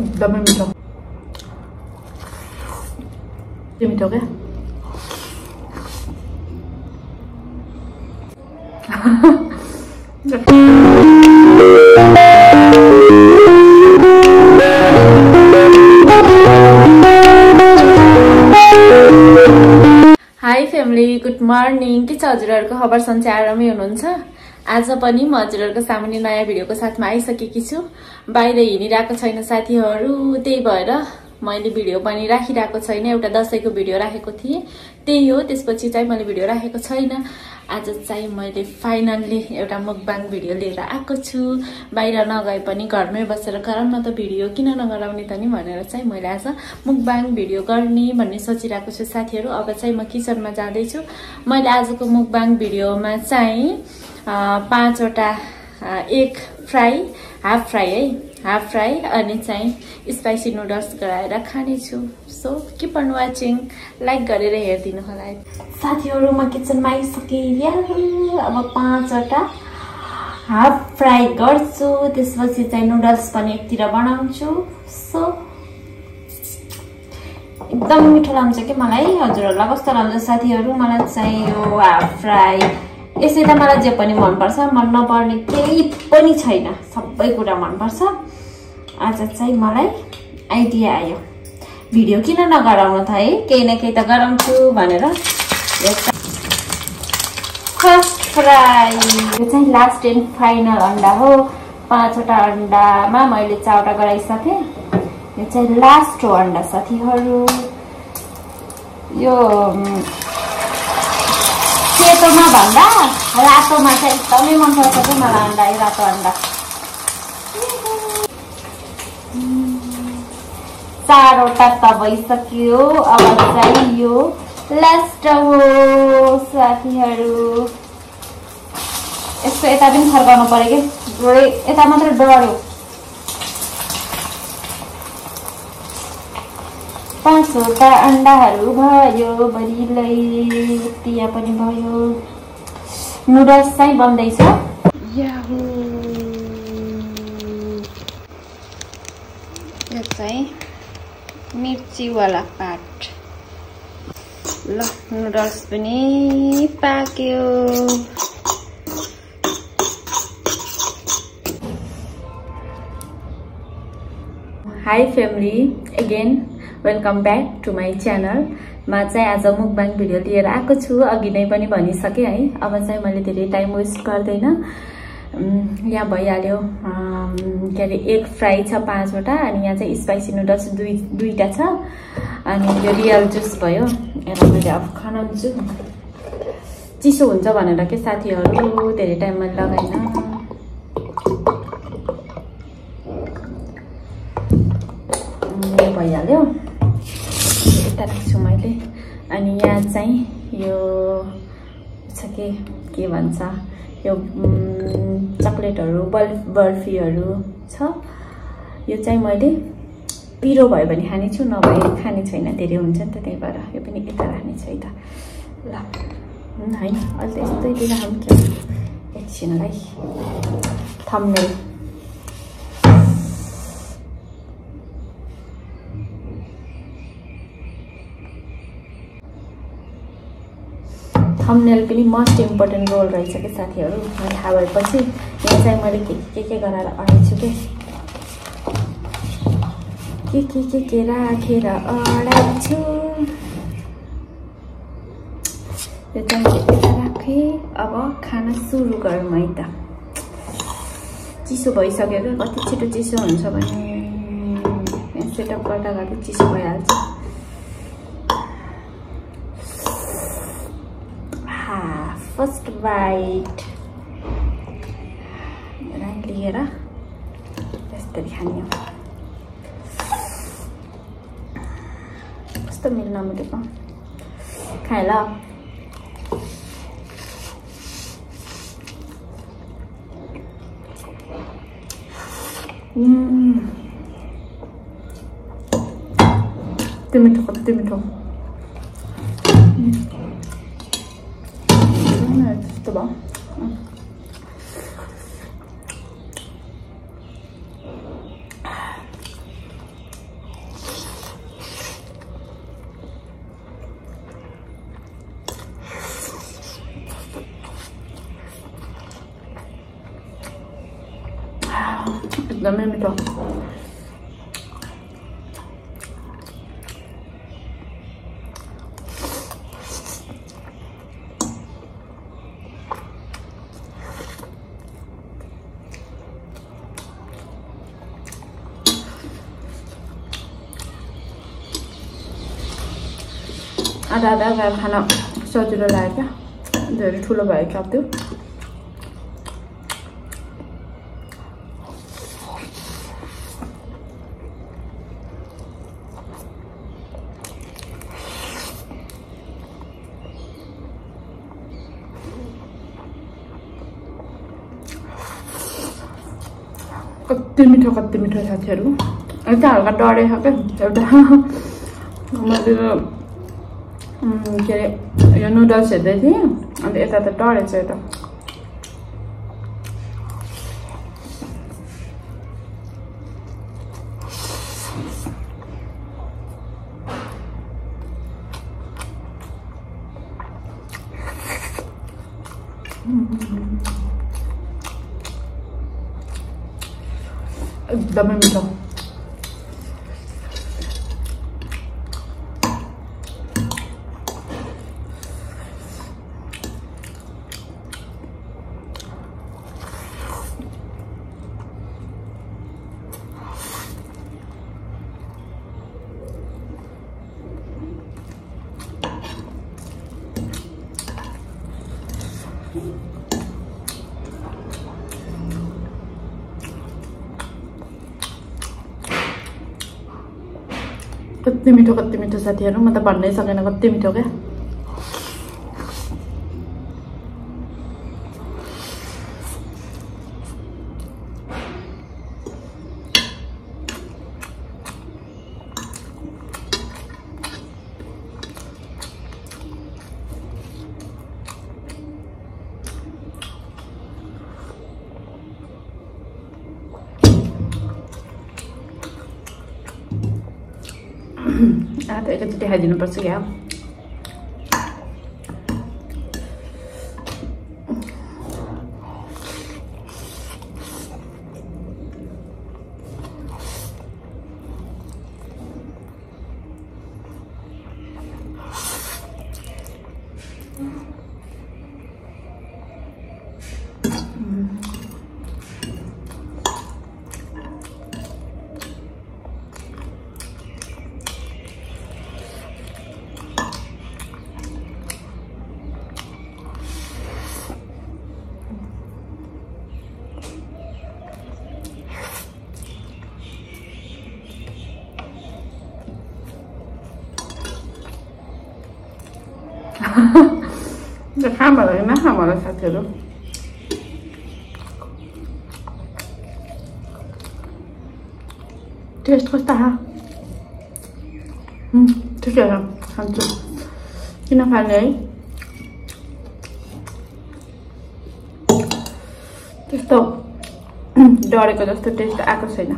एकदमै मिठो त्यो मिठो क्या हाई फ्यामिली गुड मर्निङ के छ हजुरहरूको खबर सन्चै आरामै हुनुहुन्छ? आज पनि म हजुरहरूको सामान्य नयाँ भिडियोको साथमा आइसकेकी छु। बाहिर हिँडिरहेको छैन साथीहरू त्यही भएर मैले भिडियो पनि राखिरहेको छैन एउटा दसैँको भिडियो राखेको थिएँ। त्यही हो त्यसपछि चाहिँ मैले भिडियो राखेको छैन। आज चाहिँ मैले फाइनल्ली एउटा मुखबाङ भिडियो लिएर आएको छु। बाहिर नगए पनि घरमै बसेर गरौँ न त भिडियो किन नगराउने त नि भनेर चाहिँ मैले आज मुखबाङ भिडियो गर्ने भन्ने सोचिरहेको छु। साथीहरू अब चाहिँ म किचनमा जाँदैछु। मैले आजको मुखबाङ भिडियोमा चाहिँ पाँचवटा एक फ्राई हाफ फ्राई है। हाफ फ्राई अनि चाहिँ स्पाइसी नुडल्स गराएर खानेछु। So keep on watching like गरेर हेरिदिनु होला। साथीहरू म किचनमा आइसकेँ। अब पाँचवटा हाफ फ्राई गर्छु। त्यसपछि चाहिँ नुडल्स पनि एकतिर बनाउँछु। सो एकदम मिठो लाग्छ कि मलाई? हजुरहरूलाई कस्तो लाग्छ साथीहरू? मलाई चाहिँ यो हाफ फ्राई यसै त मलाई जे पनि मनपर्छ मन नपर्ने केही पनि छैन। सबै कुरा मनपर्छ। आज चाहिँ मलाई आइडिया आयो। भिडियो किन नगराउनु त है? केही न केही त गराउँछु भनेर। फर्स्ट फ्राई यो चाहिँ लास्ट एन्ड फाइनल अन्डा हो। पाँचवटा अन्डामा मैले चारवटा गराइसकेँ। यो चाहिँ लास्ट हो अन्डा साथीहरू। यो सेतोमा भन्दा रातोमा चाहिँ एकदमै मनपर्छ क्या मलाई अन्डा रातो अन्डा चारवटा त भइसक्यो। अब चाहिँ यो लास्ट हो साथीहरू। यसको यता पनि फर्काउनु पऱ्यो कि? यता मात्रै डढ्यो पाँचवटा अन्डाहरू भयो बरिलै तिया पनि भयो। नुडल्स चाहिँ बन्दैछ। यो चाहिँ मिर्चीवाला पाट। ल नुडल्स पनि पाक्यो। Hi family again welcome back to my च्यानलमा चाहिँ आज मुखबाङ भिडियो लिएर आएको छु अघि नै पनि भनिसकेँ है अब चाहिँ मैले धेरै टाइम वेस्ट गर्दैन यहाँ भइहाल्यो के अरे एग फ्राई छ पाँचवटा अनि यहाँ चाहिँ स्पाइसी नुडल्स दुई दुईवटा छ अनि यो रियल जुस भयो यसलाई मैले अब खनाउँछु चिसो हुन्छ भनेर के साथीहरू धेरै टाइम मैले लगाइन भइहाल्यो। यता राख्छु मैले। अनि यहाँ चाहिँ यो छ के के भन्छ यो चक्लेटहरू बल् बर्फीहरू छ। यो चाहिँ मैले पिरो भयो भने खानेछु नभए खाने छैन धेरै हुन्छ नि त त्यही भएर यो पनि यता राख्ने छ है त। ल होइन अहिले त यस्तै दिइराखौँ के एकछिनलाई थम्ने थम्नेल पनि मोस्ट इम्पोर्टेन्ट रोल रहेछ कि साथीहरू? मलाई थाहा भएपछि यहाँ चाहिँ मैले के के के गराएर अडाइछु के? के के के राखेर अडाइछु? यो चाहिँ राखेँ। अब खाना सुरु गरौँ है त। चिसो भइसक्यो क्या कति छिटो चिसो हुन्छ भने सेटअप गर्दा गर्दा चिसो भइहाल्छ। फर्स्ट बाइट लिएर यसरी खाने कस्तो मिल्न मिलेको खाएँ ल त्यो मिठो मिठो 走吧。嗯。咱们也没。आधा आधा गाएर खान सजिलो लाग्यो क्या धेरै ठुलो भयो क्या त्यो कति मिठो कति मिठो साथीहरू एउटा हल्का डढेछ क्या एउटा। मैले के अरे यो नुडल्स हेर्दै थिएँ अन्त यता त डढेछ यता एकदमै मिठो कति मिठो कति मिठो साथीहरू? म त भन्नै सकेन कति मिठो क्या? आ त एकचोटि खाइदिनुपर्छ क्या त्यो खाम होला कि नखाम होला साथीहरू टेस्ट कस्तो खा ठिकै छ खान्छु किन खाने है त्यस्तो डढेको जस्तो टेस्ट आएको छैन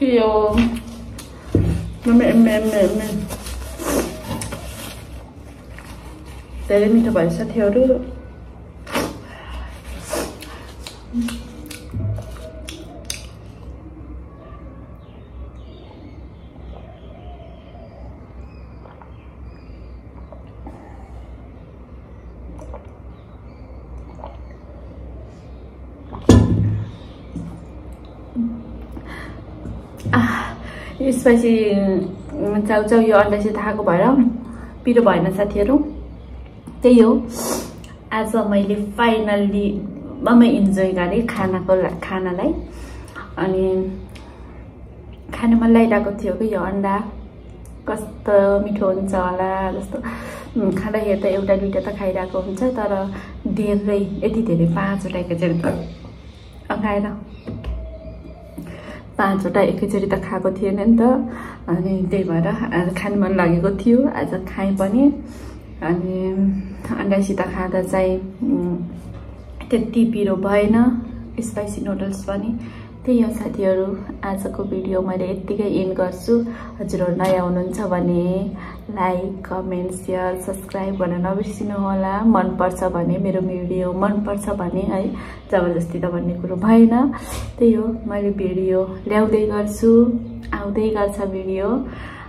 सकियो मे मे मे मे धेरै मिठो भयो साथीहरू यसपछि चाउचाउ यो अन्डासित खाएको भएर पिरो भएन साथीहरू। त्यही हो। आज मैले फाइनल्ली ममै इन्जोय गरेँ खानाको खानालाई। अनि खानु मन लागिरहेको थियो कि यो अन्डा। कस्तो मिठो हुन्छ होला जस्तो। खाँदाखेरि त एउटा दुइटा त खाइरहेको हुन्छ तर धेरै यति धेरै पाँचवटा त अगाएर पाँचवटा एकैचोटि त खाएको थिएन नि त। अनि त्यही भएर आज खानु मन लागेको थियो। आज खाएँ पनि। अनि अन्डासित खाँदा चाहिँ त्यति पिरो भएन। स्पाइसी नुडल्स पनि। त्यही हो साथीहरू आजको भिडियो मैले यत्तिकै इन गर्छु। हजुरहरू नयाँ हुनुहुन्छ भने लाइक कमेन्ट सेयर सब्सक्राइब गर्न नबिर्सिनु होला मनपर्छ भने मेरो भिडियो मनपर्छ भने है जबरजस्ती त भन्ने कुरो भएन। त्यही हो मैले भिडियो ल्याउँदै गर्छु आउँदै गर्छ भिडियो।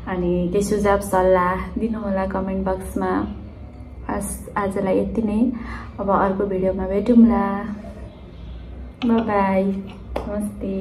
अनि केही सुझाव सल्लाह दिनुहोला कमेन्ट बक्समा हस् आजलाई यति नै। अब अर्को भिडियोमा भेटौँला। बाई नमस्ते।